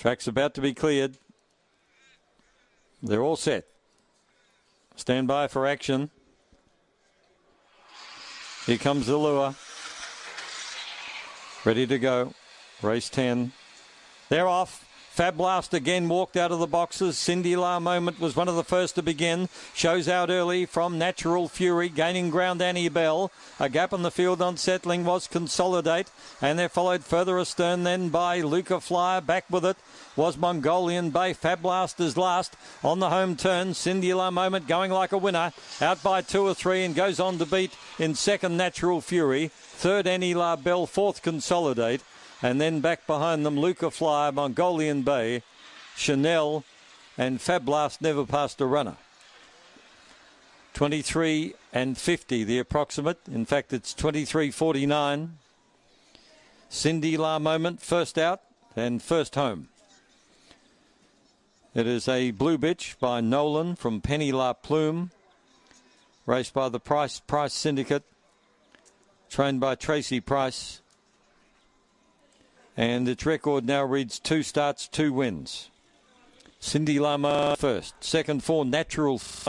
Track's about to be cleared. They're all set. Stand by for action. Here comes the lure. Ready to go. Race 10. They're off. Fab Blast again walked out of the boxes. Cindy La Moment was one of the first to begin. Shows out early from Natural Fury, gaining ground Annie Bell. A gap in the field on settling was Consolidate, and they're followed further astern then by Luca Flyer. Back with it was Mongolian Bay. Fab Blast is last on the home turn. Cindy La Moment going like a winner, out by two or three, and goes on to beat in second Natural Fury. Third Annie La Bell, fourth Consolidate and then back behind them Luca Fly, Mongolian Bay, Chanel, and Fab Blast never passed a runner. 23 and 50, the approximate. In fact, it's 23.49. Cindy La Moment, first out and first home. It is a blue bitch by Nolan from Penny La Plume, raced by the Price Price Syndicate, trained by Tracy Price. And its record now reads two starts, two wins. Cindy Lama first. Second for Natural